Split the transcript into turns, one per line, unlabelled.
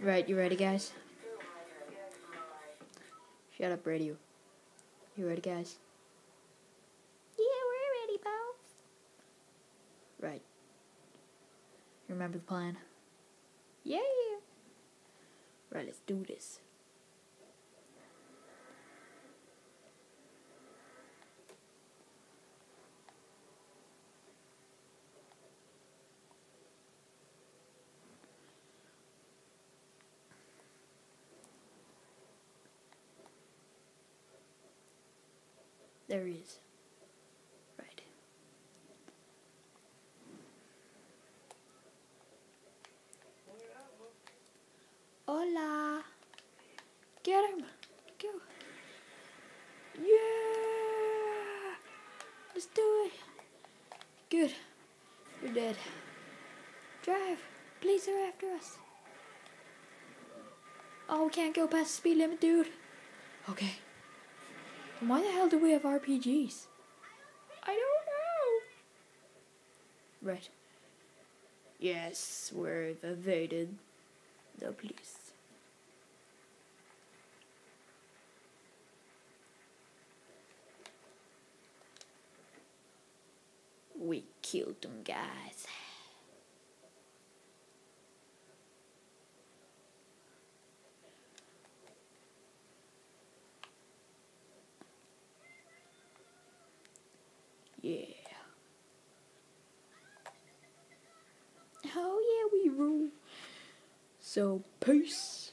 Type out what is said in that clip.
Right, you ready, guys? Shut up, radio. You ready, guys? Yeah, we're ready, boss. Right. You remember the plan? Yeah. Right, let's do this. There he is. Right. Hola. Get him. Go. Yeah. Let's do it. Good. You're dead. Drive. Police are after us. Oh, we can't go past the speed limit, dude. Okay. Why the hell do we have RPGs? I don't know. Right. Yes, we've evaded the police. We killed them guys. Yeah. Oh yeah, we rule. So peace.